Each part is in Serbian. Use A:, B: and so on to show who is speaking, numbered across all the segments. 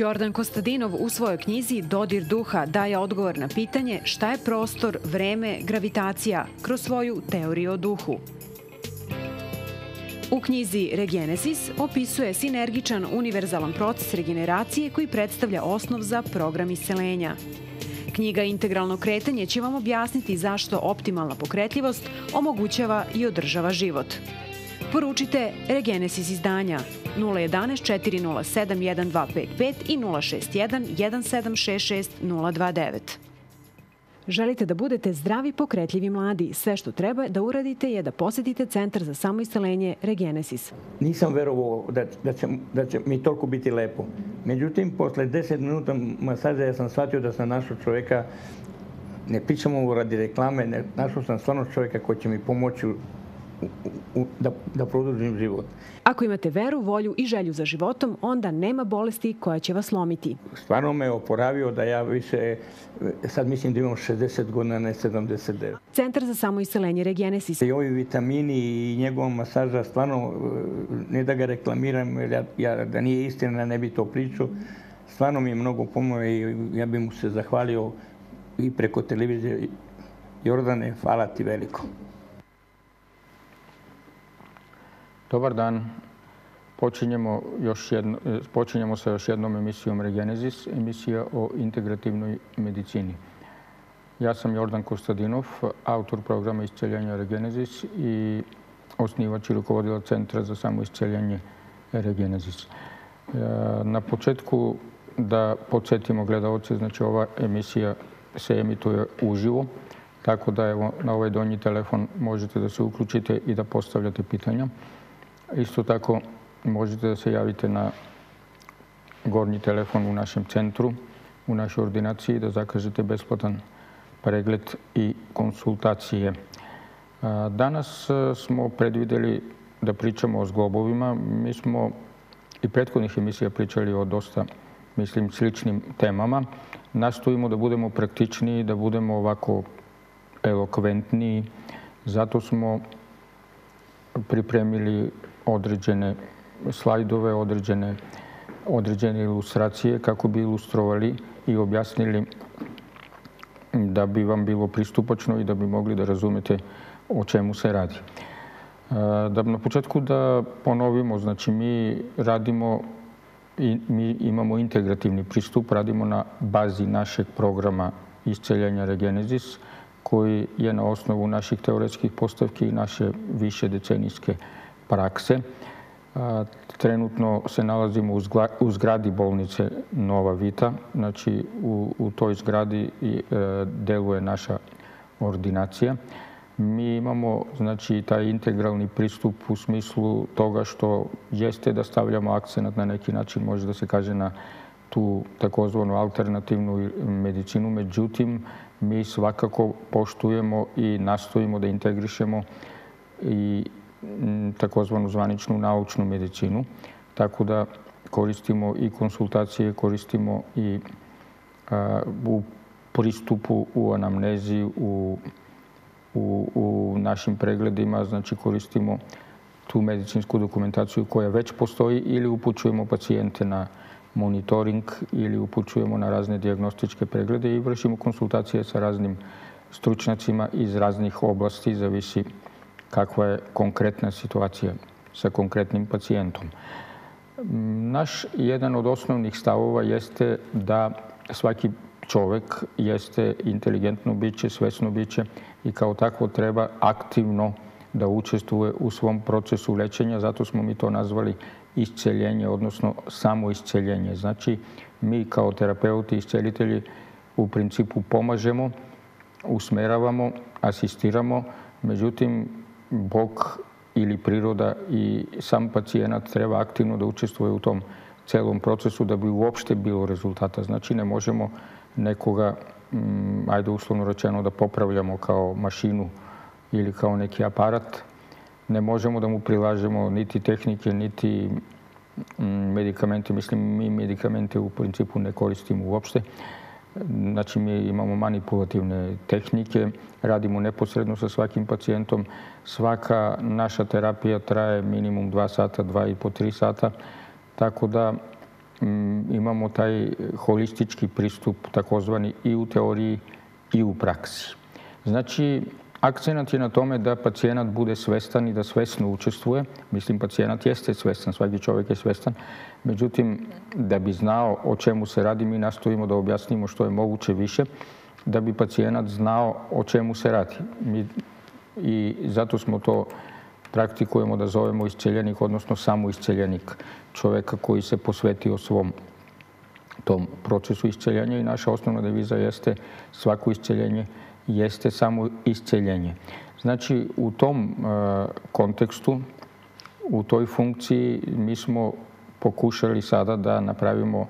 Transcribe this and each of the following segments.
A: Jordan Kostadinov u svojoj knjizi Dodir duha daje odgovor na pitanje šta je prostor, vreme, gravitacija kroz svoju teoriju o duhu. U knjizi Regenesis opisuje sinergičan univerzalan proces regeneracije koji predstavlja osnov za program iscelenja. Knjiga Integralno kretanje će vam objasniti zašto optimalna pokretljivost omogućava i održava život. Poručite Regenesis izdanja 011 407 1255 i 061 1766 029. Želite da budete zdravi, pokretljivi mladi. Sve što treba da uradite je da posetite Centar za samoistalenje Regenesis.
B: Nisam verovao da, da, će, da će mi toliko biti lepo. Međutim, posle 10 minuta masaža ja sam shvatio da sam našao čoveka, ne pričamo radi reklame, ne, našao sam stvarno čoveka koji će mi pomoći da, da produžim život.
A: Ako imate veru, volju i želju za životom, onda nema bolesti koja će vas lomiti.
B: Stvarno me oporavio da ja više, sad mislim da imam 60 godina, ne 79.
A: Centar za samoiselenje Regenesis.
B: I ovi vitamini i njegova masaža, stvarno, ne da ga reklamiram, jer ja, ja da nije istina, ne bi to pričao. Stvarno mi je mnogo pomoć i ja bih mu se zahvalio i preko televizije. Jordane, hvala ti veliko.
C: Dobar dan. Počinjemo, još jedno, počinjemo sa još jednom emisijom Regenesis, emisija o integrativnoj medicini. Ja sam Jordan Kostadinov, autor programa isceljenja Regenesis i osnivač i rukovodila Centra za samoisceljanje Regenesis. Na početku da podsjetimo gledalce, znači ova emisija se emituje uživo, tako da evo na ovaj donji telefon možete da se uključite i da postavljate pitanja. Isto tako možete da se javite na gornji telefon u našem centru, u našoj ordinaciji, da zakažete besplatan pregled i konsultacije. Danas smo predvideli da pričamo o zglobovima. Mi smo i prethodnih emisija pričali o dosta, mislim, sličnim temama. Nastojimo da budemo praktičniji, da budemo ovako elokventniji. Zato smo pripremili određene slajdove, određene, određene ilustracije kako bi ilustrovali i objasnili da bi vam bilo pristupačno i da bi mogli da razumete o čemu se radi. E, da na početku da ponovimo, znači mi radimo i mi imamo integrativni pristup, radimo na bazi našeg programa isceljenja Regenezis, koji je na osnovu naših teoretskih postavki i naše više decenijske prakse. Trenutno se nalazimo u zgradi bolnice Nova Vita. Znači, u, u toj zgradi e, deluje naša ordinacija. Mi imamo znači, taj integralni pristup u smislu toga što jeste da stavljamo akcenat na neki način, može da se kaže na tu takozvanu alternativnu medicinu. Međutim, mi svakako poštujemo i nastojimo da integrišemo i takozvanu zvaničnu naučnu medicinu. Tako da koristimo i konsultacije, koristimo i u pristupu, u anamnezi, u, u, našim pregledima, znači koristimo tu medicinsku dokumentaciju koja već postoji ili upućujemo pacijente na monitoring ili upućujemo na razne diagnostičke preglede i vršimo konsultacije sa raznim stručnjacima iz raznih oblasti, zavisi kakva je konkretna situacija sa konkretnim pacijentom. Naš jedan od osnovnih stavova jeste da svaki čovek jeste inteligentno biće, svesno biće i kao takvo treba aktivno da učestvuje u svom procesu lečenja. Zato smo mi to nazvali isceljenje, odnosno samo isceljenje. Znači, mi kao terapeuti i iscelitelji u principu pomažemo, usmeravamo, asistiramo, međutim, Bog ili priroda i sam pacijenat treba aktivno da učestvuje u tom celom procesu da bi uopšte bilo rezultata. Znači, ne možemo nekoga, mm, ajde uslovno rečeno, da popravljamo kao mašinu ili kao neki aparat. Ne možemo da mu prilažemo niti tehnike, niti mm, medikamente. Mislim, mi medikamente u principu ne koristimo uopšte. Значи, ми имамо манипулативни техники, радимо непосредно со сваким пациентом. Свака наша терапија трае минимум 2 сата, 2 и по 3 сата, така да имамо тај холистички приступ, такозвани и у теории, и у пракси. Значи, Akcenat je na tome da pacijenat bude svestan i da svesno učestvuje. Mislim, pacijenat jeste svestan, svaki čovjek je svestan. Međutim, da bi znao o čemu se radi, mi nastojimo da objasnimo što je moguće više, da bi pacijenat znao o čemu se radi. Mi, I zato smo to praktikujemo da zovemo isceljenik, odnosno samo isceljenik čoveka koji se posvetio svom tom procesu isceljenja i naša osnovna deviza jeste svako isceljenje jeste samo isceljenje. Znači, u tom e, kontekstu, u toj funkciji mi smo pokušali sada da napravimo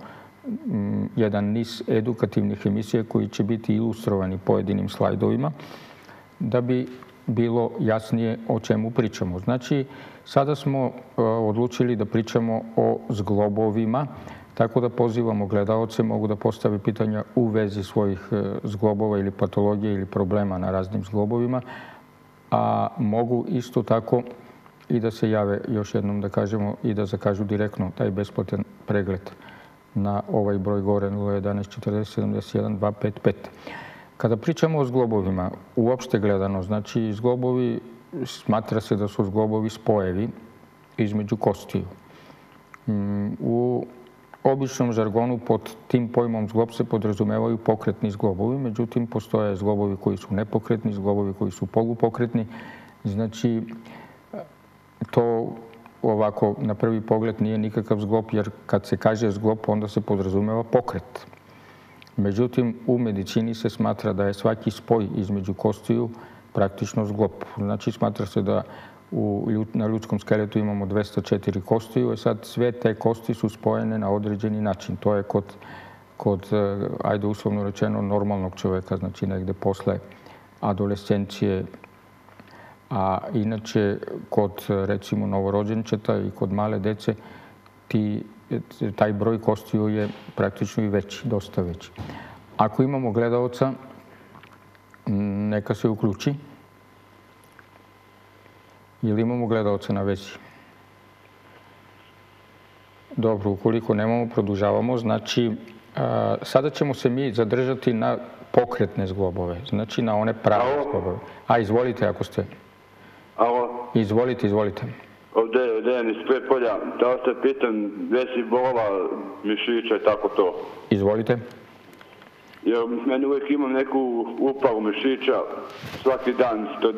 C: jedan niz edukativnih emisija koji će biti ilustrovani pojedinim slajdovima da bi bilo jasnije o čemu pričamo. Znači, sada smo e, odlučili da pričamo o zglobovima, Tako da pozivamo gledalce, mogu da postave pitanja u vezi svojih e, zglobova ili patologije ili problema na raznim zglobovima, a mogu isto tako i da se jave, još jednom da kažemo, i da zakažu direktno taj besplatan pregled na ovaj broj gore 011 40 71 255. Kada pričamo o zglobovima, uopšte gledano, znači zglobovi, smatra se da su zglobovi spojevi između kostiju. Mm, u običnom žargonu pod tim pojmom zglob se podrazumevaju pokretni zglobovi, međutim postoje zglobovi koji su nepokretni, zglobovi koji su polupokretni. Znači, to ovako na prvi pogled nije nikakav zglob, jer kad se kaže zglob, onda se podrazumeva pokret. Međutim, u medicini se smatra da je svaki spoj između kostiju praktično zglob. Znači, smatra se da у, на лјудском скелету имамо 204 кости, и сад све те кости су споени на одреđени начин. Тоа е код, код ајде условно речено, нормалног човека, значи негде после адолесценција, а иначе код, речимо, новороđенчета и код мале деце, ти, тај број костију е практично и веќи, доста веќи. Ако имамо гледаоца, нека се уклучи, Ili imamo gledalce na vezi? Dobro, ukoliko nemamo, produžavamo. Znači, a, sada ćemo se mi zadržati na pokretne zglobove, znači na one prave Alo. zglobove. A, izvolite ako ste.
D: Alo.
C: Izvolite, izvolite.
D: Ovde je Dejan iz Prepolja. Da se pitam, vesi bolova, mišića i tako to.
C: Izvolite.
D: Jer meni uvijek imam neku upalu mišića, svaki dan to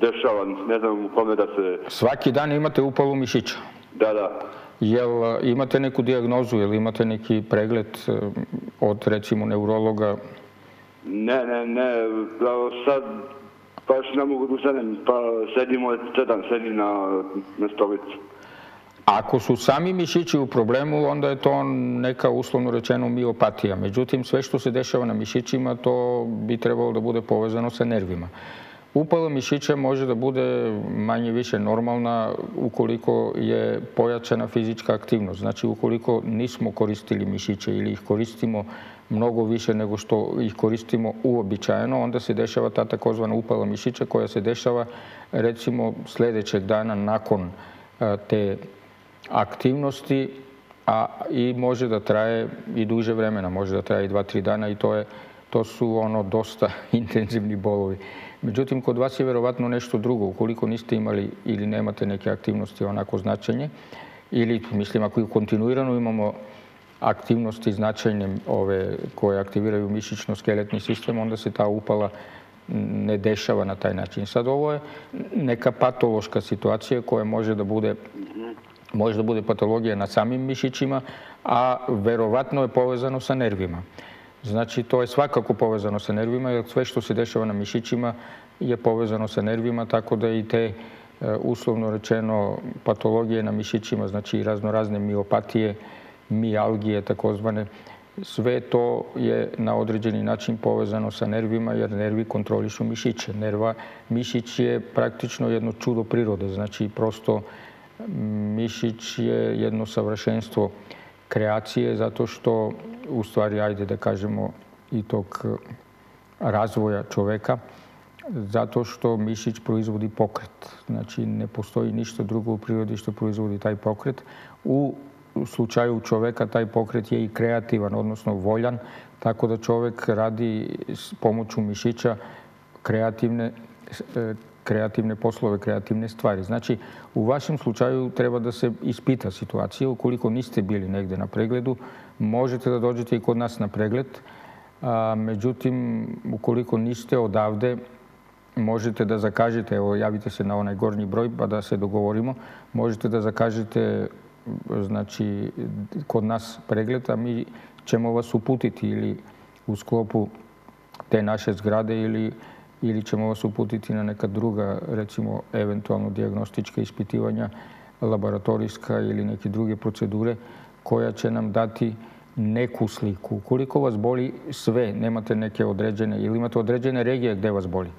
D: dešava, ne znam u kome da se...
C: Svaki dan imate upalu mišića?
D: Da, da.
C: Jel e, imate neku diagnozu, jel imate neki pregled e, od recimo neurologa?
D: Ne, ne, ne, sad baš ne mogu da usenem, pa sedim od sedam, sedim na, na stolicu.
C: Ako su sami mišići u problemu, onda je to neka uslovno rečeno miopatija. Međutim, sve što se dešava na mišićima, to bi trebalo da bude povezano sa nervima. Upala mišića može da bude manje više normalna ukoliko je pojačana fizička aktivnost. Znači, ukoliko nismo koristili mišiće ili ih koristimo mnogo više nego što ih koristimo uobičajeno, onda se dešava ta takozvana upala mišića koja se dešava recimo sledećeg dana nakon te aktivnosti, a i može da traje i duže vremena, može da traje i dva, tri dana i to, je, to su ono dosta intenzivni bolovi. Međutim, kod vas je verovatno nešto drugo. Ukoliko niste imali ili nemate neke aktivnosti onako značajnje, ili, mislim, ako kontinuirano imamo aktivnosti značajne ove koje aktiviraju mišićno-skeletni sistem, onda se ta upala ne dešava na taj način. Sad ovo je neka patološka situacija koja može da bude može da bude patologija na samim mišićima, a verovatno je povezano sa nervima. Znači, to je svakako povezano sa nervima, jer sve što se dešava na mišićima je povezano sa nervima, tako da i te uslovno rečeno patologije na mišićima, znači raznorazne miopatije, mialgije takozvane, sve to je na određeni način povezano sa nervima, jer nervi kontrolišu mišiće. Nerva, mišić je praktično jedno čudo prirode, znači prosto mišić je jedno savršenstvo kreacije, zato što, u stvari, ajde da kažemo, i tog razvoja čoveka, zato što mišić proizvodi pokret. Znači, ne postoji ništa drugo u prirodi što proizvodi taj pokret. U slučaju čoveka taj pokret je i kreativan, odnosno voljan, tako da čovek radi s pomoću mišića kreativne, креативни послови, креативни ствари. Значи, у вашем случају треба да се испита ситуација, уколико не сте били негде на прегледу, можете да дојдете и код нас на преглед. А, меѓутим, уколико не сте одавде, можете да закажете, ево, јавите се на онај горни број, па да се договоримо, можете да закажете значи, код нас преглед, а ми ćemo вас упутити или у склопу те наше зграде или ili ćemo vas uputiti na neka druga, recimo, eventualno diagnostička ispitivanja, laboratorijska ili neke druge procedure koja će nam dati neku sliku. Ukoliko vas boli sve, nemate neke određene ili imate određene regije gde vas boli?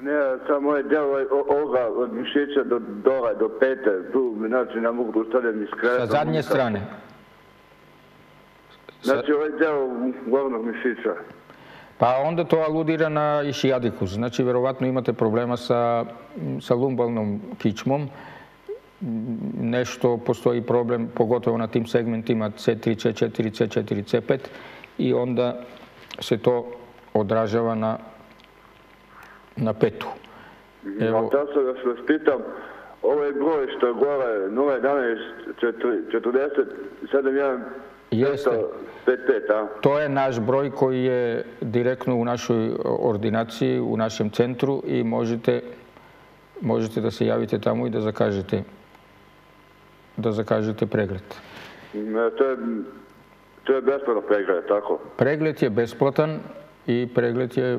D: Ne, samo je deo ovoga od mišića do dole, do pete, tu, znači ne mogu da ustavljam iz kraja.
C: Sa zadnje strane?
D: Znači ovaj deo glavnog mišića.
C: Pa onda to aludira na išijadikus. Znači, verovatno imate problema sa, sa lumbalnom kičmom. Nešto postoji problem, pogotovo na tim segmentima C3, C4, C4, C5 i onda se to odražava na na petu.
D: Evo... Da se da se vas pitam, ovaj broj što je gore 011 40 71 Jeste. 55,
C: Тоа е наш број кој е директно у нашој ординација, у нашем центру и можете можете да се јавите таму и да закажете да закажете преглед.
D: Тоа тоа е бесплатен преглед, тако. Преглед е
C: бесплатен и преглед е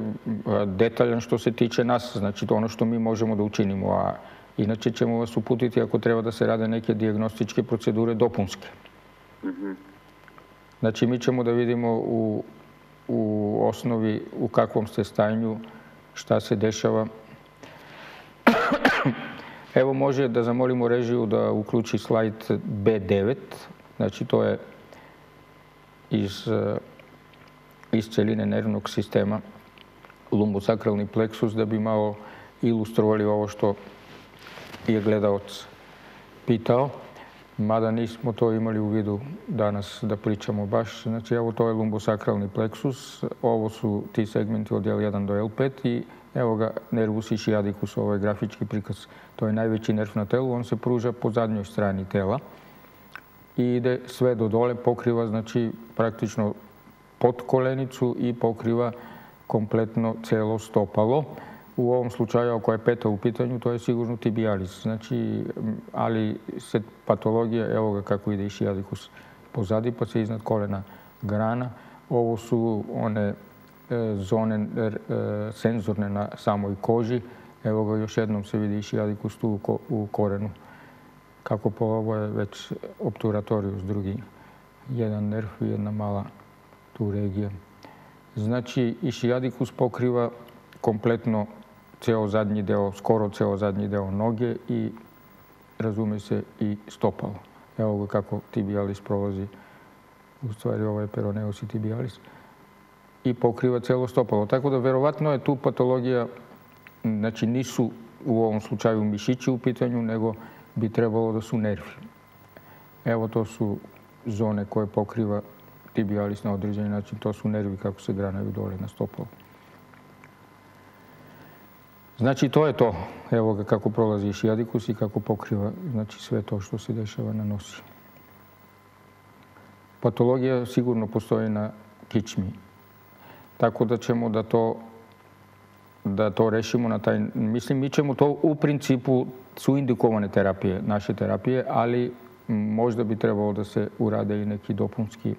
C: детален што се тиче нас, значи тоа што ми можеме да учинимо, а иначе ќе му вас упутите ако треба да се раде неке диагностички процедури допунски. Mm -hmm. Znači mi ćemo da vidimo u, u osnovi u kakvom ste stanju, šta se dešava. Evo može da zamolimo režiju da uključi slajd B9, znači to je iz iz celine nervnog sistema, lumbosakralni pleksus, da bi malo ilustrovali ovo što je gledalac pitao. Mada nismo to imali u vidu danas da pričamo baš. Znači, evo to je lumbosakralni pleksus, ovo su ti segmenti od L1 do L5 i evo ga nervus ischiadicus, ovo je grafički prikaz. To je najveći nerv na telu, on se pruža po zadnjoj strani tela i ide sve do dole, pokriva znači praktično pod kolenicu i pokriva kompletno celo stopalo. U ovom slučaju, ako je peta u pitanju, to je sigurno tibialis. Znači, ali se patologija, evo ga kako ide išiadikus pozadi, pa se iznad kolena grana. Ovo su one e, zone e, senzorne na samoj koži. Evo ga još jednom se vidi išiadikus tu u korenu. Kako po ovo je već obturatorius drugi. Jedan nerv i jedna mala tu regija. Znači, išijadikus pokriva kompletno ceo zadnji deo, skoro ceo zadnji deo noge i razume se i stopalo. Evo ga kako tibialis prolazi, u stvari ovo je peroneus i tibialis, i pokriva celo stopalo. Tako da verovatno je tu patologija, znači nisu u ovom slučaju mišići u pitanju, nego bi trebalo da su nervi. Evo to su zone koje pokriva tibialis na određeni način. To su nervi kako se granaju dole na stopalo. Значи тоа е тоа. Ево како пролази Шиадикус и како покрива значи све тоа што се дешава на носи. Патологија сигурно постои на кичми. Така да чему да то да то решимо на тај мислим ми чему тоа у принципу су индикуване терапија, наше терапија, али можда би требало да се ураде и неки допунски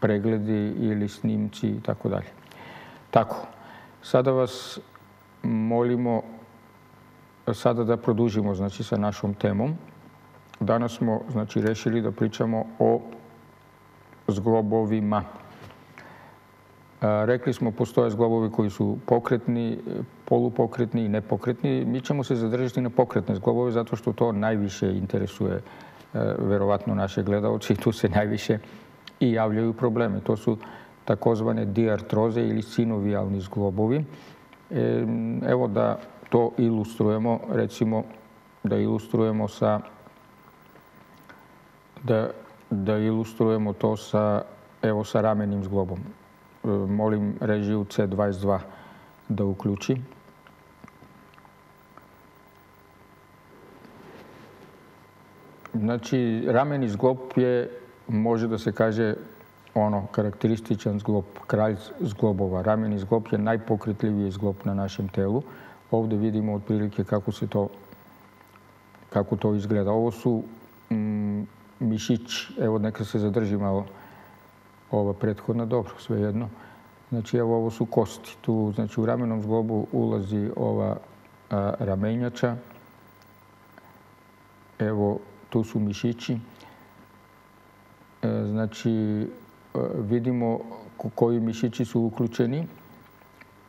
C: прегледи или снимци и така дали. Тако. Сада вас molimo sada da produžimo znači, sa našom temom. Danas smo znači, rešili da pričamo o zglobovima. Rekli smo postoje zglobovi koji su pokretni, polupokretni i nepokretni. Mi ćemo se zadržati na pokretne zglobove zato što to najviše interesuje verovatno naše gledalce i tu se najviše i javljaju probleme. To su takozvane diartroze ili sinovijalni zglobovi. Evo da to ilustrujemo, recimo da ilustrujemo sa da, da ilustrujemo to sa evo sa ramenim zglobom. Molim režiju C22 da uključi. Значи, рамен изглоб е, може да се каже, ono, karakterističan zglob, kralj zglobova. Rameni zglob je najpokretljiviji zglob na našem telu. Ovde vidimo otprilike kako se to kako to izgleda. Ovo su mm, mišić, evo neka se zadrži malo ova prethodna, dobro, sve jedno. Znači, evo ovo su kosti. Tu, znači, u ramenom zglobu ulazi ova a, ramenjača. Evo, tu su mišići. E, znači, vidimo koji mišići su uključeni.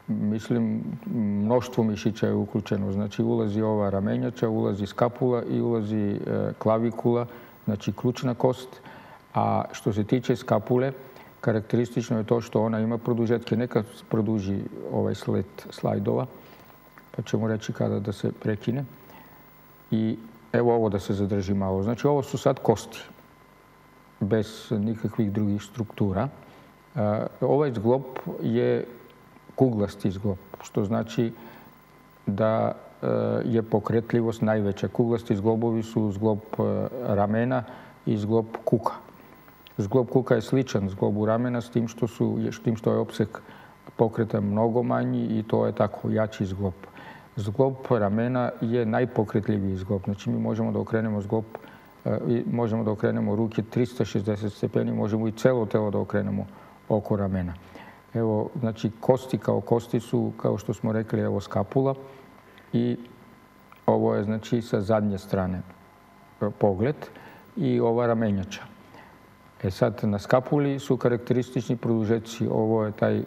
C: Mislim, mnoštvo mišića je uključeno. Znači, ulazi ova ramenjača, ulazi skapula i ulazi e, klavikula, znači ključna kost. A što se tiče skapule, karakteristično je to što ona ima produžetke. Neka produži ovaj sled slajdova, pa ćemo reći kada da se prekine. I evo ovo da se zadrži malo. Znači, ovo su sad kosti bez nikakvih drugih struktura. Ovaj zglob je kuglasti zglob, što znači da e, je pokretljivost najveća. Kuglasti zglobovi su zglob e, ramena i zglob kuka. Zglob kuka je sličan zglobu ramena s tim što, su, što je opsek pokreta mnogo manji i to je tako jači zglob. Zglob ramena je najpokretljiviji zglob. Znači mi možemo da okrenemo zglob i možemo da okrenemo ruke 360 stepeni, možemo i celo telo da okrenemo oko ramena. Evo, znači, kosti kao kosti su, kao što smo rekli, evo skapula i ovo je, znači, sa zadnje strane e, pogled i ova ramenjača. E sad, na skapuli su karakteristični produžeci. Ovo je taj e,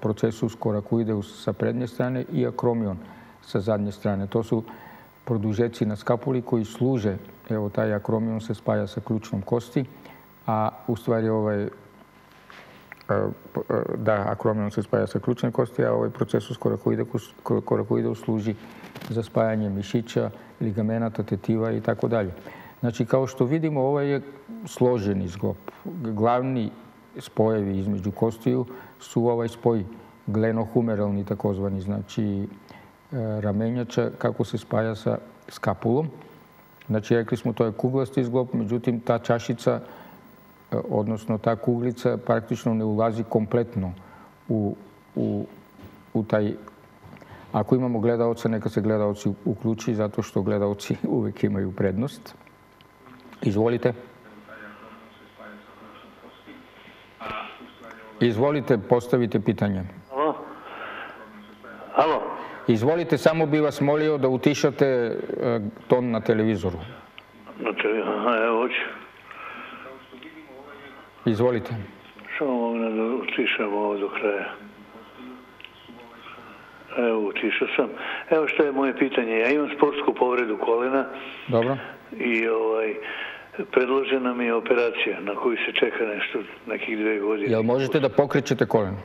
C: procesus korakuideus sa prednje strane i akromion sa zadnje strane. To su produžeci na skapuli koji služe, Ево, тај акромион се спаја со клучном кости, а уствари овај да, акромион се спаја со клучни кости, а овој процесус кој коракоида служи за спајање мишича, лигамената, тетива и така дали. Значи, као што видимо, ова е сложен изглоб. Главни спојеви измеѓу костију су овај спој гленохумерални такозвани, значи раменјача, како се спаја со скапулом, Znači, rekli smo, to je kuglasti zglob, međutim, ta čašica, e, odnosno ta kuglica, praktično ne ulazi kompletno u, u, u taj... Ako imamo gledalca, neka se gledalci uključi, zato što gledalci uvek imaju prednost. Izvolite. Izvolite, postavite pitanje. Izvolite, samo bi vas molio da utišate e, ton na televizoru.
E: Na televizoru, evo hoću.
C: Izvolite.
E: Samo mogu da utišam ovo do kraja. Evo, utišao sam. Evo što je moje pitanje. Ja imam sportsku povredu kolena.
C: Dobro.
E: I ovaj, predložena mi je operacija na koju se čeka nešto, nekih dve godine.
C: Jel možete da pokrećete koleno?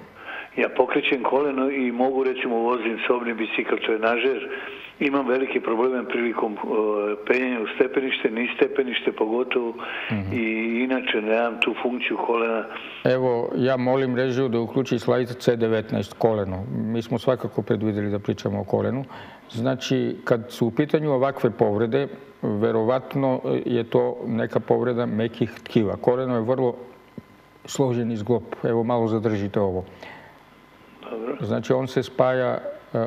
E: Ja pokrećem koleno i mogu recimo vozim sobni bicikl, to je nažer, imam velike probleme prilikom uh, penjenja u stepenište, ni stepenište pogotovo mm i inače nemam tu funkciju kolena.
C: Evo, ja molim režiju da uključi slajd C19 koleno. Mi smo svakako predvideli da pričamo o kolenu. Znači, kad su u pitanju ovakve povrede, verovatno je to neka povreda mekih tkiva. Koleno je vrlo složen izglop. Evo, malo zadržite ovo. Значи, он се спаја,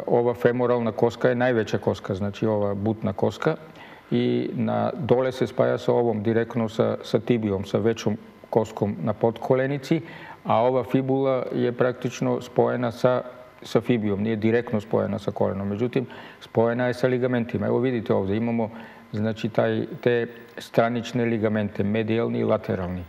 C: ова феморална коска е највеќа коска, значи ова бутна коска, и на доле се спаја со овом, директно со, со тибиум, со веќом коском на подколеници, а ова фибула е практично споена со со фибиум, не е директно споена со колено, меѓутим споена е со лигаментима. Ево видите овде, имамо значи тај те странични лигаменти, медијални и латерални.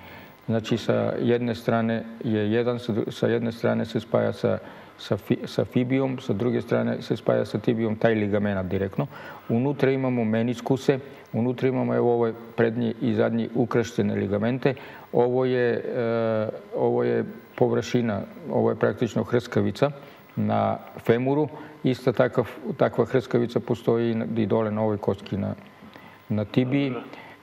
C: Znači, sa jedne strane je jedan, sa jedne strane se spaja sa sa, fi, sa fibijom, sa druge strane se spaja sa tibijom taj ligamenat direktno. Unutra imamo meniskuse, unutra imamo evo ove prednji i zadnji ukrštene ligamente. Ovo je, e, ovo je površina, ovo je praktično hrskavica na femuru. Ista takav, takva hrskavica postoji i dole na ovoj koski na, na tibiji.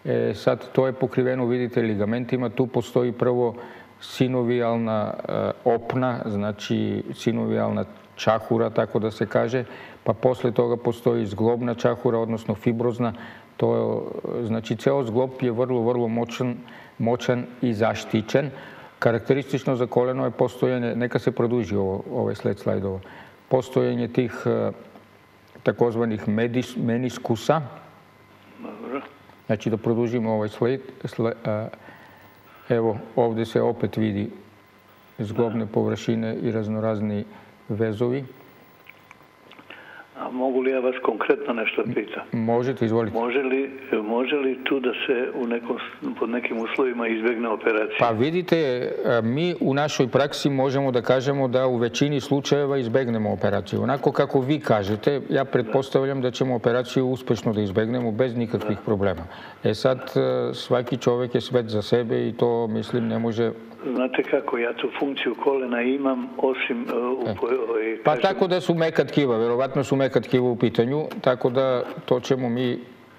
C: Е, сад тоа е покривено, видите, лигаментима. Ту постои прво синовијална е, опна, значи синовијална чахура, тако да се каже, па после тога постои зглобна чахура, односно фиброзна. Тоа значи цел зглоб е врло врло мочен, мочен и заштичен. Карактеристично за колено е постојање, нека се продужи ово, овој след слайдово, постојање тих е, такозваних медис, менискуса, Znači da produžimo ovaj sled, Evo, ovde se opet vidi zglobne površine i raznorazni vezovi.
E: A mogu li ja vas konkretno nešto pita?
C: Možete, izvolite.
E: Može li, može li tu da se u nekom, pod nekim uslovima izbegne operacija?
C: Pa vidite, mi u našoj praksi možemo da kažemo da u većini slučajeva izbegnemo operaciju. Onako kako vi kažete, ja pretpostavljam da ćemo operaciju uspešno da izbegnemo bez nikakvih problema. E sad, svaki čovek je svet za sebe i to, mislim, ne može
E: Znate kako, ja tu funkciju kolena imam, osim... Uh,
C: u, e. Pa tako da su meka tkiva, verovatno su meka tkiva u pitanju, tako da to ćemo mi,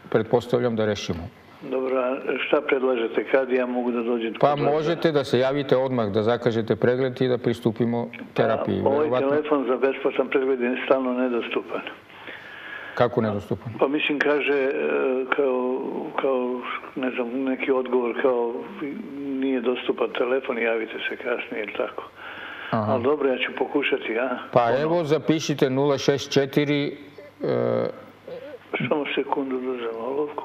C: pretpostavljam, da rešimo.
E: Dobro, a šta predlažete? Kad ja mogu da dođem?
C: Pa možete da se javite odmah, da zakažete pregled i da pristupimo terapiji.
E: Pa, ovaj verovatno... telefon za besplatan pregled je stalno nedostupan.
C: Kako nedostupan?
E: Pa mislim kaže e, kao, kao ne znam, neki odgovor kao nije dostupan telefon, javite se kasnije ili tako. Ага. А, добро, ја ќе покушати, а?
C: Па Оно... ево, запишите 064...
E: Е... Само секунду да оловку.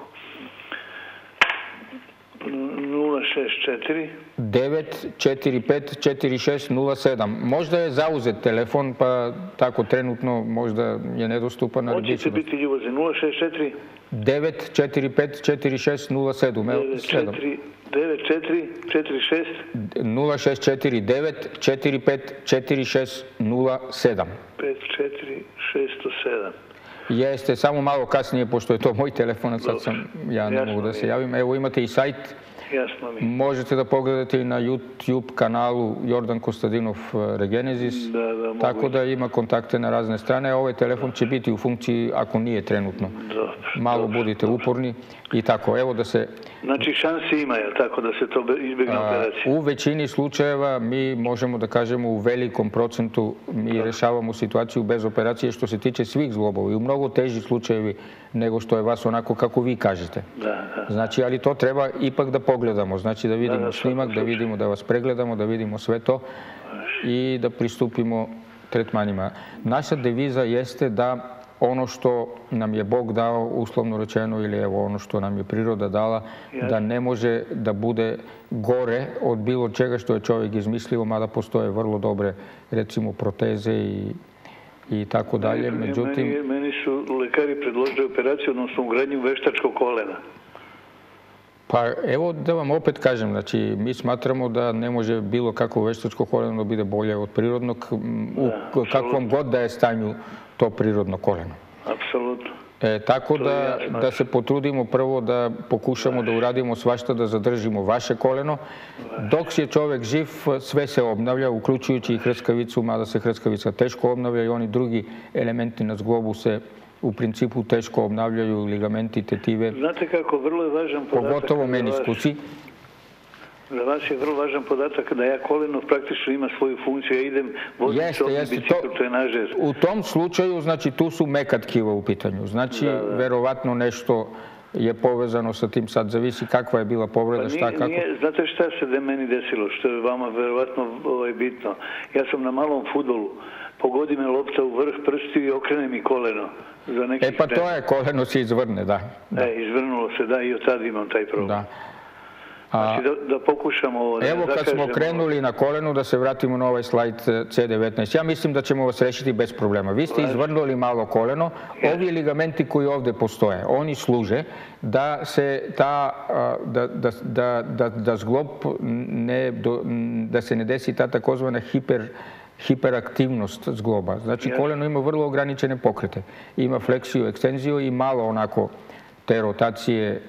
E: 064
C: 945-4607. Можда е заузет телефон, па тако тренутно можда е недоступен
E: на Можете бити љубази 064
C: 945-4607. 4607.
E: 94 46
C: 0649 45 4607.
E: 54607.
C: Jeste, samo malo kasnije, pošto je to moj telefon, sad sam, ja ne mogu da se javim. Evo imate i sajt
E: Jasno mi.
C: Možete da pogledate i na YouTube kanalu Jordan Kostadinov e, Regenezis.
E: Da, da.
C: Tako da ima kontakte na razne strane. Ovaj telefon će biti u funkciji ako nije trenutno.
E: Dobro.
C: Malo
E: dobro,
C: budite
E: dobro.
C: uporni i tako. Evo da se...
E: Znači šanse ima, je tako da se to izbjegne operacija?
C: U većini slučajeva mi možemo da kažemo u velikom procentu mi rešavamo situaciju bez operacije što se tiče svih zlobova i u mnogo teži slučajevi nego što je vas onako kako vi kažete.
E: Da, da.
C: Znači, ali to treba ipak da pogledamo, znači da vidimo da, da, snimak, da vidimo da vas pregledamo, da vidimo sve to i da pristupimo tretmanima. Naša deviza jeste da ono što nam je Bog dao, uslovno rečeno, ili evo ono što nam je priroda dala, da ne može da bude gore od bilo čega što je čovjek izmislio, mada postoje vrlo dobre, recimo, proteze i i tako dalje.
E: Međutim... Meni, meni su lekari predložili operaciju, odnosno ugradnju veštačkog kolena.
C: Pa evo da vam opet kažem, znači mi smatramo da ne može bilo kako veštačko koleno da bude bolje od prirodnog, u da, kakvom god da je stanju to prirodno koleno.
E: Apsolutno.
C: E, tako da, da se potrudimo prvo da pokušamo da uradimo svašta da zadržimo vaše koleno. Dok je čovek živ, sve se obnavlja, uključujući i hrskavicu, mada se hrskavica teško obnavlja i oni drugi elementi na zglobu se u principu teško obnavljaju ligamenti, tetive.
E: Znate kako, vrlo je važan podatak.
C: Pogotovo meniskusi.
E: Za vas je vrlo važan podatak da ja koleno praktično ima svoju funkciju. Ja idem voziti jeste, jeste. bicikl, to, trenažer.
C: U tom slučaju, znači, tu su meka tkiva u pitanju. Znači, da, da. verovatno nešto je povezano sa tim, sad zavisi kakva je bila povreda, pa
E: nije,
C: šta, kako?
E: Nije, znate šta se da meni desilo, što je vama verovatno ovaj, bitno. Ja sam na malom futbolu, pogodi me lopta u vrh prsti i okrene mi koleno. Za neki
C: e pa to je, koleno se izvrne, da. da.
E: E, izvrnulo se, da, i od tad imam taj problem. Da. Znači da, da pokušamo ovo... Da
C: Evo kad smo krenuli na kolenu, da se vratimo na ovaj slajd eh, C19. Ja mislim da ćemo vas rešiti bez problema. Vi ste izvrnuli malo koleno. Ovi ligamenti koji ovde postoje, oni služe da se ta, da, da, da, da, da zglob ne, da se ne desi ta takozvana hiper hiperaktivnost zgloba. Znači, koleno ima vrlo ograničene pokrete. Ima fleksiju, ekstenziju i malo onako te rotacije e,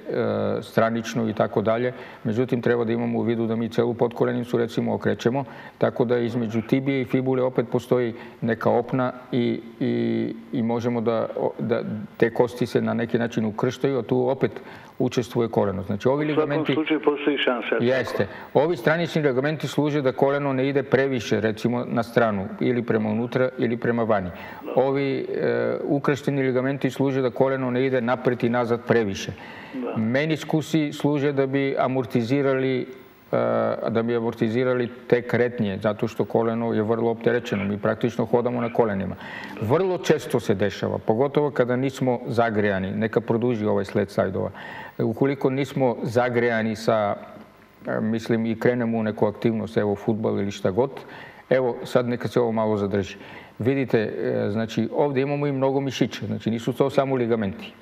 C: stranično i tako dalje. Međutim, treba da imamo u vidu da mi celu podkolenicu recimo okrećemo, tako da između tibije i fibule opet postoji neka opna i, i, i možemo da, da te kosti se na neki način ukrštaju, a tu opet
E: учествува коренот. Значи, овие лигаменти... У случај постои
C: шанса. Јесте. Овие странични лигаменти служи да колено не иде превише, речимо, на страну, или према унутра, или према вани. Овие е, укрштени лигаменти служи да колено не иде напред и назад превише. Да. Менискуси служи да би амортизирали да би амортизирали те кретнија, затоа што колено е врло оптеречено. Ми практично ходамо на коленима. Врло често се дешава, поготово када нисмо загреани. Нека продужи овој след сајдова. Уколико нисмо загреани са, мислим, и кренемо у некоја активност, ево футбол или шта год, ево, сад нека се ово мало задржи. Видите, значи, овде имамо и многу мишичи, значи, нису тоа само лигаменти.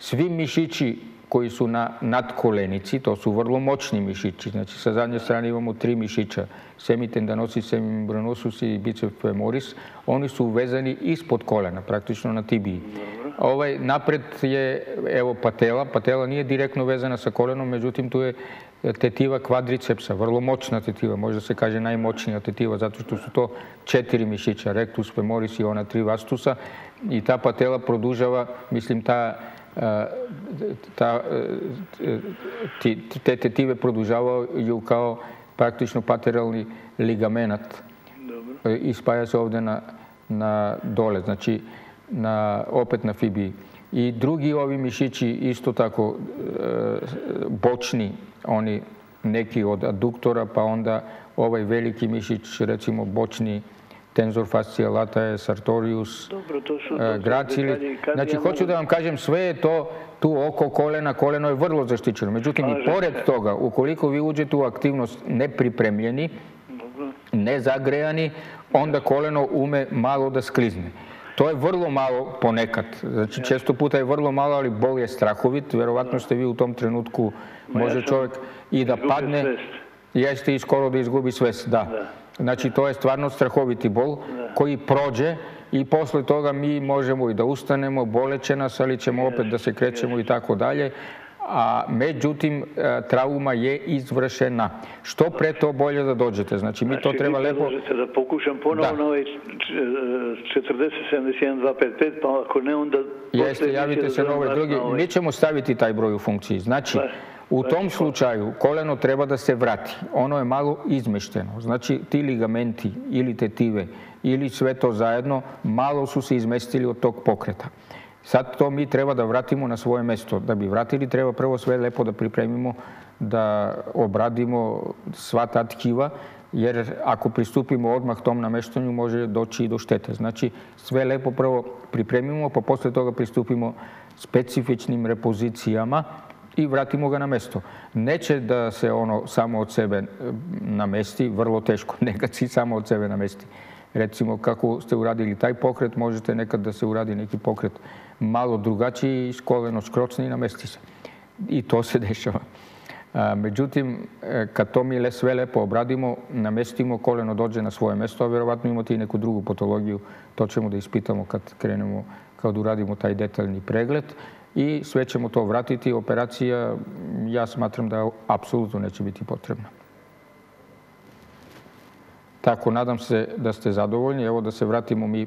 C: Сви мишичи koji su na nadkolenici, to su vrlo moćni mišići. Znači, sa zadnje strane imamo tri mišića, semitendanosis, semimembranosus i biceps femoris. Oni su vezani ispod kolena, praktično na tibiji. Ovaj napred je, evo, patela. Patela nije direktno vezana sa kolenom, međutim, tu je tetiva kvadricepsa, vrlo moćna tetiva, možda se kaže najmoćnija tetiva, zato što su to četiri mišića, rectus, femoris i ona tri vastusa. I ta patela produžava, mislim, ta та, ти, те тетиве продолжавају као практично патерални лигаменат. И спаја се овде на, на доле, значи на, опет на фиби. И други ови мишичи исто тако бочни, они неки од адуктора, па онда овај велики мишич, речимо бочни, tenzor fascija latae, sartorius, Dobro, to su, to gracili. Znači, ja hoću da vam kažem, sve je to tu oko kolena, koleno je vrlo zaštićeno. Međutim, i pored toga, ukoliko vi uđete u aktivnost nepripremljeni, nezagrejani, onda koleno ume malo da sklizne. To je vrlo malo ponekad. Znači, često puta je vrlo malo, ali bol je strahovit. Verovatno ste vi u tom trenutku, može čovjek i da padne. Jeste i skoro da izgubi svest, da. Znači, to je stvarno strahoviti bol koji prođe i posle toga mi možemo i da ustanemo, boleće nas, ali ćemo opet da se krećemo i tako dalje. A međutim, e, trauma je izvršena. Što pre to bolje da dođete. Znači, mi to znači, treba lepo...
E: Znači, da pokušam ponovo na ovaj 40, 71, 255, pa ako ne, onda...
C: Jeste, javite se na ovaj drugi. Mi ćemo staviti taj broj u funkciji. Znači, У том случају, колено треба да се врати. Оно е мало измештено. Значи, ти лигаменти или тетиве или све то заедно мало су се изместили од тог покрета. Сад то ми треба да вратимо на своје место. Да би вратили, треба прво све лепо да припремимо, да обрадимо сва та ткива, jer ako pristupimo odmah tom nameštanju може дочи и до штета. Значи, све лепо прво припремимо, па после тога приступимо специфичним репозицијама, i vratimo ga na mesto. Neće da se ono samo od sebe e, namesti, vrlo teško, nekad si samo od sebe namesti. Recimo, kako ste uradili taj pokret, možete nekad da se uradi neki pokret malo drugačiji, koleno skrocni i namesti se. I to se dešava. međutim, e, kad to mi sve lepo obradimo, namestimo, koleno dođe na svoje mesto, a verovatno imate i neku drugu patologiju, to ćemo da ispitamo kad krenemo kad uradimo taj detaljni pregled i sve ćemo to vratiti. Operacija, ja smatram da apsolutno neće biti potrebna. Tako, nadam se da ste zadovoljni. Evo da se vratimo mi.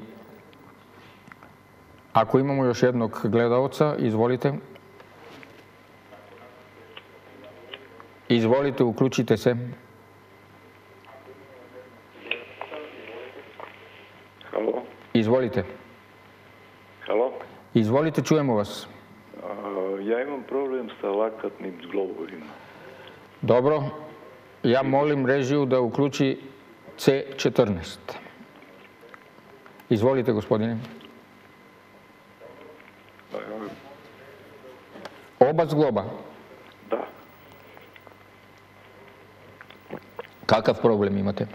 C: Ako imamo još jednog gledalca, izvolite. Izvolite, uključite se.
F: Halo?
C: Izvolite.
F: Halo?
C: Izvolite, čujemo vas.
F: Ја имам проблем со лакатним зглобови.
C: Добро. Ја молим режију да уклучи C14. Изволите, господине. Оба зглоба?
F: Да.
C: Какав проблем имате?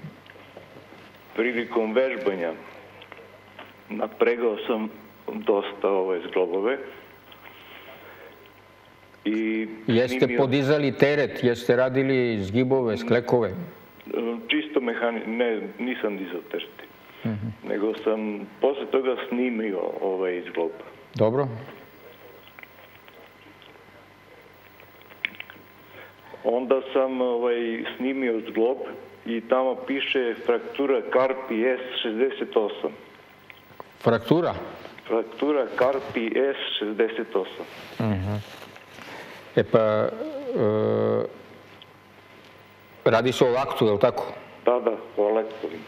F: Приликом вежбања напрегал сам доста овој зглобове. I
C: Jeste podizali teret? Jeste radili zgibove, sklekove?
F: Čisto mehani... Ne, nisam dizao tereti. Mhm. Nego sam posle toga snimio ovaj zglob.
C: Dobro.
F: Onda sam ovaj, snimio zglob i tamo piše fraktura Karpi S68.
C: Fraktura?
F: Fraktura Karpi S68. Uh -huh.
C: Епа, е, ради се о лактуел, тако?
F: Да, да, о лактуел.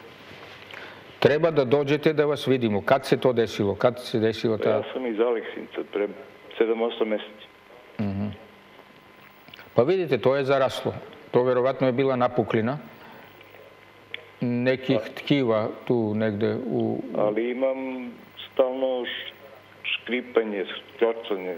C: Треба да дојдете да вас видимо. Кад се тоа десило? Кад се десило таа?
F: Јас сум из Алексинца, пред 7-8 месеци. Mm.
C: Па видите, тоа е зарасло. Тоа веројатно е била напуклина. Неки ткива ту негде у...
F: Али имам стално шкрипање, скрчање.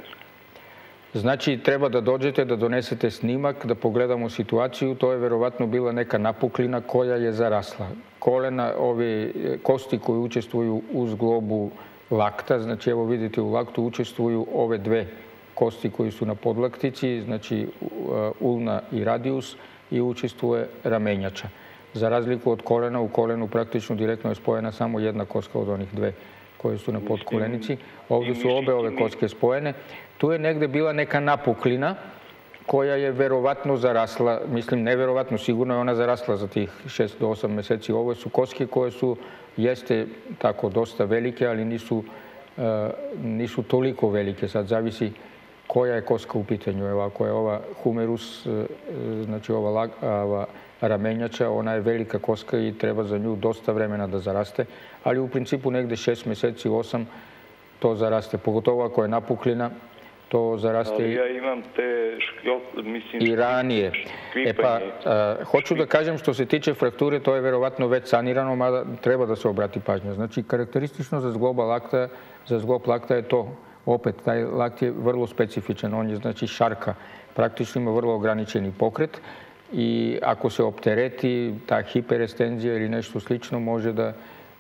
C: Znači, treba da dođete, da donesete snimak, da pogledamo situaciju. To je verovatno bila neka napuklina koja je zarasla. Kolena, ove kosti koje učestvuju u zglobu lakta, znači evo vidite u laktu učestvuju ove dve kosti koji su na podlaktici, znači ulna i radius i učestvuje ramenjača. Za razliku od kolena, u kolenu praktično direktno je spojena samo jedna koska od onih dve koje su na podkolenici. Ovde su obe ove koske spojene. Tu je negde bila neka napuklina koja je verovatno zarasla, mislim neverovatno, sigurno je ona zarasla za tih 6 do 8 meseci. Ovo su koske koje su, jeste tako dosta velike, ali nisu, nisu toliko velike. Sad zavisi која е коска у питању. Ева, ако е ова хумерус, значи ова, лаг, ова раменјача, она е велика коска и треба за њу доста времена да зарасте, али у принципу негде 6 месеци, 8, то зарасте. Поготово ако е напуклина, то
F: зарасте И ја имам те
C: шкјот, мислим, и ранije. Е па, а, хочу да кажем што се тиче фрактуре, тоа е веројатно веќе санирано, мада треба да се обрати пажња. Значи карактеристично за зглоба лакта, за зглоб лакта е тоа. Opet, taj lakt je vrlo specifičan, on je znači šarka, praktično ima vrlo ograničeni pokret i ako se optereti ta hiperestenzija ili nešto slično može da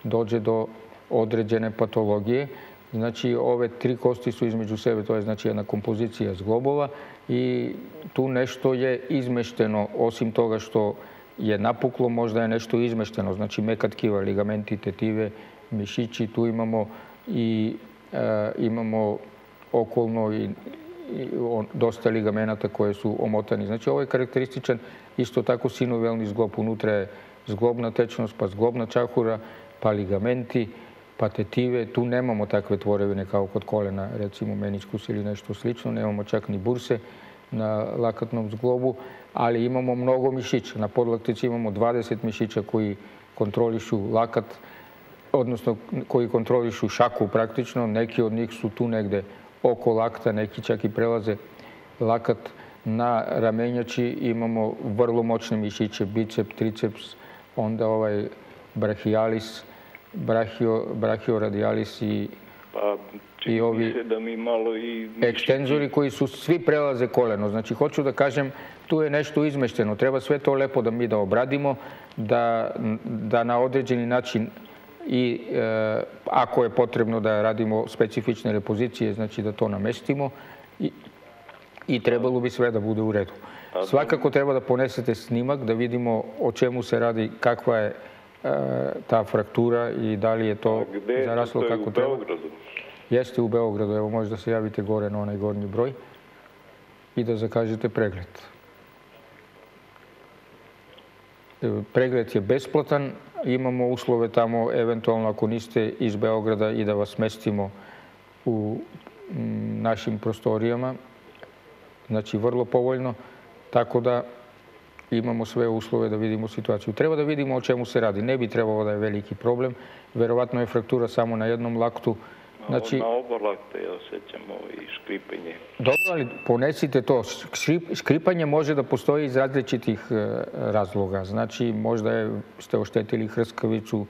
C: dođe do određene patologije. Znači, ove tri kosti su između sebe, to je znači jedna kompozicija zglobova i tu nešto je izmešteno, osim toga što je napuklo, možda je nešto izmešteno, znači meka tkiva, ligamenti, tetive, mišići, tu imamo i имамо околно okolno i dosta ligamenata koje su omotani. Znači, ovo je karakterističan isto tako sinovelni zglob. Unutra je zglobna tečnost, pa zglobna čahura, pa ligamenti, pa tetive. Tu nemamo takve tvorevine kao kod kolena, recimo meničkus ili nešto slično. Nemamo čak ni burse na lakatnom zglobu, ali imamo mnogo mišića. Na podlaktici imamo 20 mišića koji kontrolišu lakat, odnosno koji kontrolišu šaku praktično. Neki od njih su tu negde oko lakta, neki čak i prelaze lakat na ramenjači. Imamo vrlo moćne mišiće, bicep, triceps, onda ovaj brachialis, brachio, brachioradialis i
F: pa, i ovi da mi malo i
C: ekstenzori koji su svi prelaze koleno. Znači, hoću da kažem, tu je nešto izmešteno. Treba sve to lepo da mi da obradimo, da, da na određeni način i e, ako je potrebno da radimo specifične repozicije, znači da to namestimo i, i trebalo bi sve da bude u redu. Svakako treba da ponesete snimak da vidimo o čemu se radi, kakva je e, ta fraktura i da li je to zaraslo kako treba.
F: Beogradu?
C: jeste u Beogradu, evo možda se javite gore na onaj gornji broj i da zakažete pregled. E, pregled je besplatan, imamo uslove tamo, eventualno ako niste iz Beograda i da vas mestimo u našim prostorijama, znači vrlo povoljno, tako da imamo sve uslove da vidimo situaciju. Treba da vidimo o čemu se radi. Ne bi trebalo da je veliki problem. Verovatno je fraktura samo na jednom laktu.
F: Znači, na oba lakta ja osjećam i škripanje.
C: Dobro, ali ponesite to. Škripanje može da postoji iz različitih e, razloga. Znači, možda je, ste oštetili hrskavicu,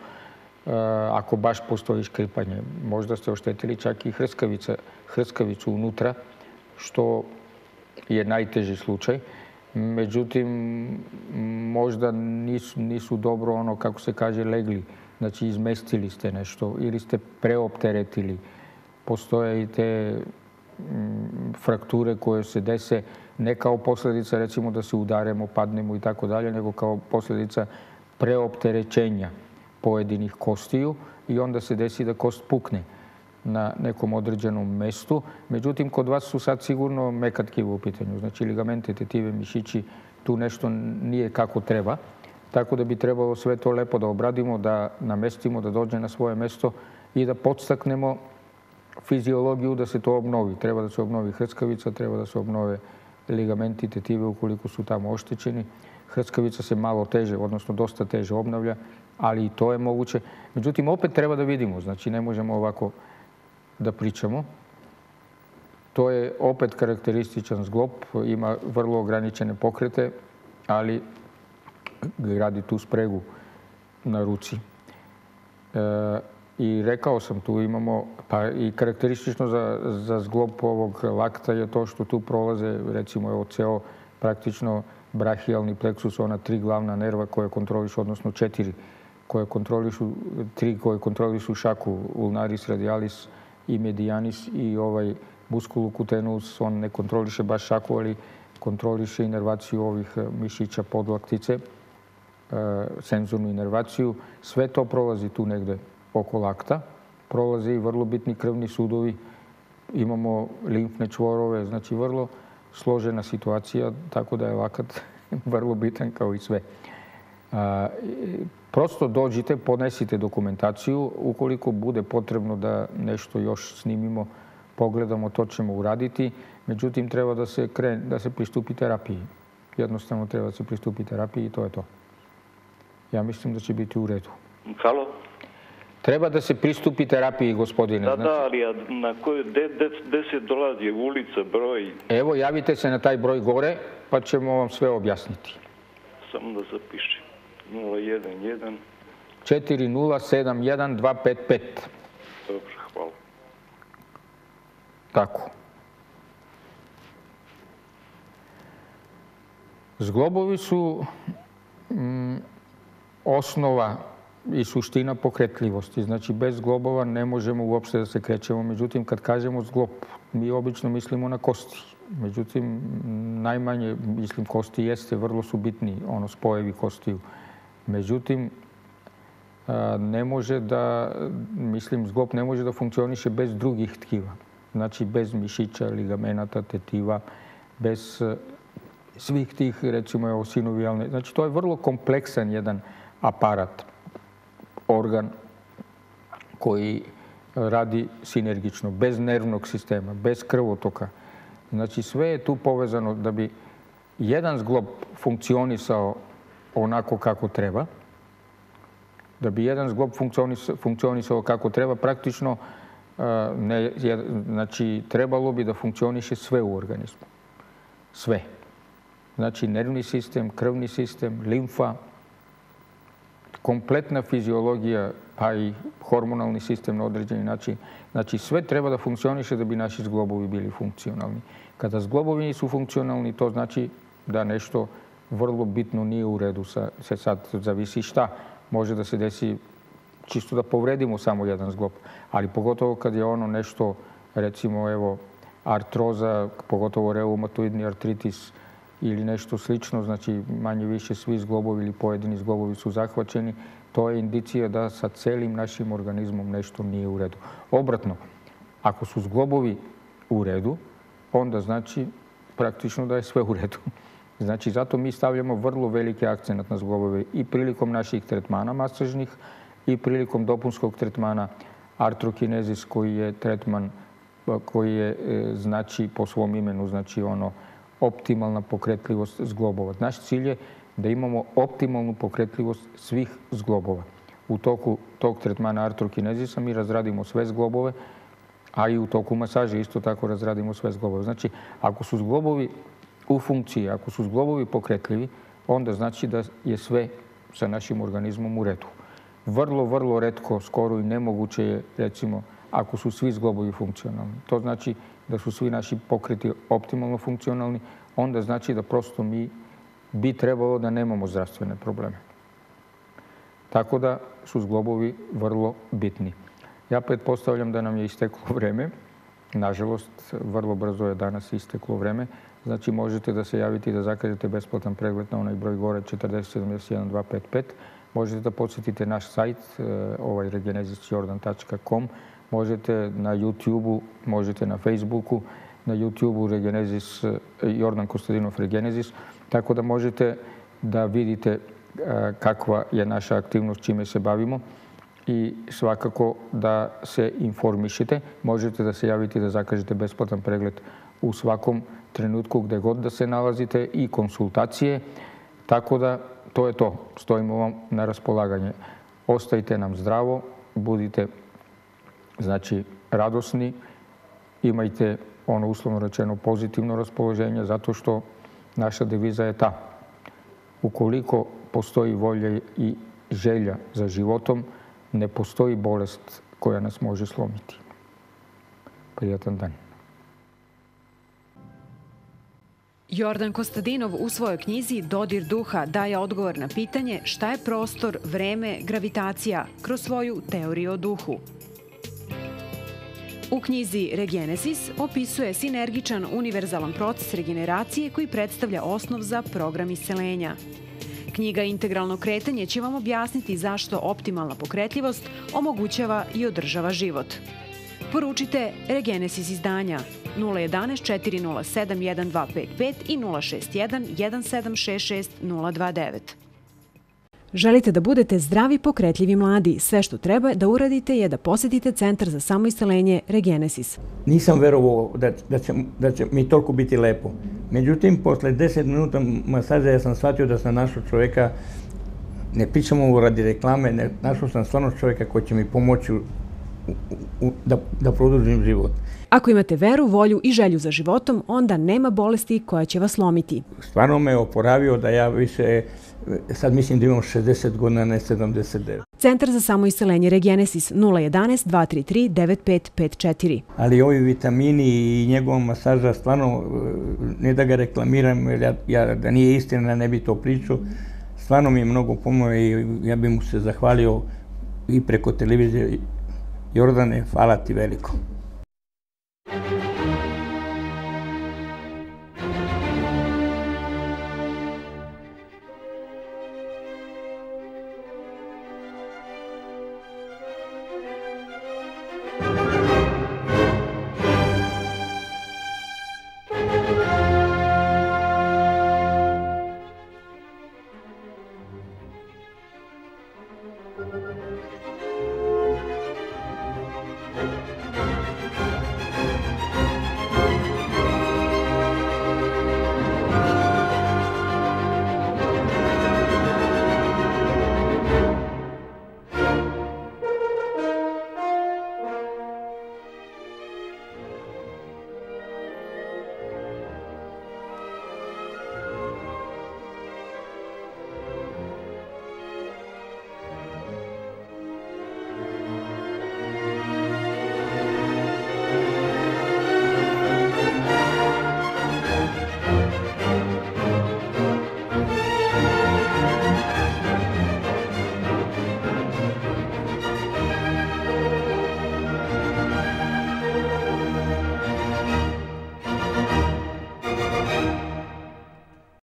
C: e, ako baš postoji škripanje. Možda ste oštetili čak i hrskavica, hrskavicu unutra, što je najteži slučaj. Međutim, možda nisu, nisu dobro ono, kako se kaže, legli. Значи, изместили сте нешто или сте преоптеретили. Постојаите фрактуре кои се десе не као последица, речимо, да се ударемо, паднемо и така дали, него као последица преоптеречења поединих костију и онда се деси да кост пукне на неком одредено месту. Меѓутим, код вас су сад сигурно мекатки во питању, значи лигаментите, тиве, мишичи, ту нешто ние како треба. Tako da bi trebalo sve to lepo da obradimo, da namestimo, da dođe na svoje mesto i da podstaknemo fiziologiju da se to obnovi. Treba da se obnovi hrskavica, treba da se obnove ligamenti, tetive ukoliko su tamo oštećeni. Hrskavica se malo teže, odnosno dosta teže obnavlja, ali i to je moguće. Međutim, opet treba da vidimo. Znači, ne možemo ovako da pričamo. To je opet karakterističan zglob, ima vrlo ograničene pokrete, ali radi tu spregu na ruci. E, I rekao sam, tu imamo, pa i karakteristično za, za zglob ovog lakta je to što tu prolaze, recimo, evo, ceo praktično brahijalni pleksus, ona tri glavna nerva koje kontrolišu, odnosno četiri, koje kontrolišu, tri koje kontrolišu šaku ulnaris radialis, i medianis i ovaj musculocutaneus, on ne kontroliše baš šaku, ali kontroliše inervaciju ovih eh, mišića podlaktice, senzornu inervaciju. Sve to prolazi tu negde oko lakta. Prolaze i vrlo bitni krvni sudovi. Imamo limfne čvorove, znači vrlo složena situacija, tako da je lakat vrlo bitan kao i sve. Prosto dođite, podnesite dokumentaciju. Ukoliko bude potrebno da nešto još snimimo, pogledamo, to ćemo uraditi. Međutim, treba da se, da se pristupi terapiji. Jednostavno treba da se pristupi terapiji i to je to. Ja mislim da će biti u redu.
F: Halo?
C: Treba da se pristupi terapiji, gospodine.
F: Da, da, ali na koju, gde se dolazi ulica, broj?
C: Evo, javite se na taj broj gore, pa ćemo vam sve objasniti.
F: Samo da zapišem. 011
C: 4071 255.
F: Dobro, hvala.
C: Tako. Zglobovi su mm, osnova i suština pokretljivosti. Znači, bez zglobova ne možemo uopšte da se krećemo. Međutim, kad kažemo zglob, mi obično mislimo na kosti. Međutim, najmanje, mislim, kosti jeste, vrlo su bitni, ono, spojevi kostiju. Međutim, ne može da, mislim, zglob ne može da funkcioniše bez drugih tkiva. Znači, bez mišića, ligamenata, tetiva, bez svih tih, recimo, sinovijalne. Znači, to je vrlo kompleksan jedan aparat, organ koji radi sinergično, bez nervnog sistema, bez krvotoka. Znači, sve je tu povezano da bi jedan zglob funkcionisao onako kako treba, da bi jedan zglob funkcionisao kako treba, praktično ne, znači, trebalo bi da funkcioniše sve u organizmu. Sve. Znači, nervni sistem, krvni sistem, limfa, комплетна физиологија, па и хормонални систем на одредени начин. Значи, све треба да функционише да би наши зглобови били функционални. Када зглобови не су функционални, то значи да нешто врло битно не е у са, се сад зависи шта. Може да се деси чисто да повредимо само еден зглоб, али поготово каде е оно нешто, рецимо, ево, артроза, поготово реуматоидни артритис, ili nešto slično, znači manje više svi zglobovi ili pojedini zglobovi su zahvaćeni, to je indicija da sa celim našim organizmom nešto nije u redu. Obratno, Ako su zglobovi u redu, onda znači praktično da je sve u redu. Znači, zato mi stavljamo vrlo veliki akcent na zglobove i prilikom naših tretmana masažnih i prilikom dopunskog tretmana artrokinezis koji je tretman koji je, e, znači, po svom imenu, znači ono, optimalna pokretljivost zglobova. Naš cilj je da imamo optimalnu pokretljivost svih zglobova. U toku tog tretmana artrokinezisa mi razradimo sve zglobove, a i u toku masaže isto tako razradimo sve zglobove. Znači, ako su zglobovi u funkciji, ako su zglobovi pokretljivi, onda znači da je sve sa našim organizmom u redu. Vrlo, vrlo redko, skoro i nemoguće je, recimo, ako su svi zglobovi funkcionalni. To znači да се сви наши покрити оптимално функционални, онда значи да просто ми би требало да немамо здравствени проблеми. Така да су зглобови врло битни. Ја предпоставувам да нам е истекло време. Нажалост, врло брзо е данас истекло време. Значи можете да се јавите и да закажете бесплатен преглед на онај број горе 4071255. Можете да посетите наш сајт, овај regenezisjordan.com, Možete na YouTube-u, možete na Facebooku, na YouTube-u Regenezis, e, Jordan Kostadinov Regenezis. Tako da možete da vidite e, kakva je naša aktivnost, čime se bavimo i svakako da se informišete. Možete da se javite da zakažete besplatan pregled u svakom trenutku gde god da se nalazite i konsultacije. Tako da to je to. Stojimo vam na raspolaganje. Ostajte nam zdravo, budite znači radosni, imajte ono uslovno rečeno pozitivno raspoloženje zato što naša deviza je ta. Ukoliko postoji volja i želja za životom, ne postoji bolest koja nas može slomiti. Prijatan dan.
A: Jordan Kostadinov u svojoj knjizi Dodir duha daje odgovor na pitanje šta je prostor, vreme, gravitacija kroz svoju teoriju o duhu. U knjizi Regenesis opisuje sinergičan univerzalan proces regeneracije koji predstavlja osnov za program iscelenja. Knjiga Integralno kretanje će vam objasniti zašto optimalna pokretljivost omogućava i održava život. Poručite Regenesis izdanja 011 407 1255 i 061 1766 029. Želite da budete zdravi, pokretljivi mladi. Sve što treba da uradite je da posetite Centar za samoistalenje Regenesis.
B: Nisam verovao da, da, će, da će mi toliko biti lepo. Međutim, posle 10 minuta masaža ja sam shvatio da sam našao čoveka, ne pričamo ovo radi reklame, ne, našao sam stvarno čoveka koji će mi pomoći u, u, da, da produžim život.
A: Ako imate veru, volju i želju za životom, onda nema bolesti koja će vas slomiti.
B: Stvarno me oporavio da ja više sad mislim da imam 60 godina, ne 79.
A: Centar za samoiselenje Regenesis 011 233 9554.
B: Ali ovi vitamini i njegova masaža stvarno, ne da ga reklamiram, jer ja, ja da nije istina ne bi to pričao, stvarno mi je mnogo pomoć i ja bih mu se zahvalio i preko televizije. Jordane, hvala ti veliko.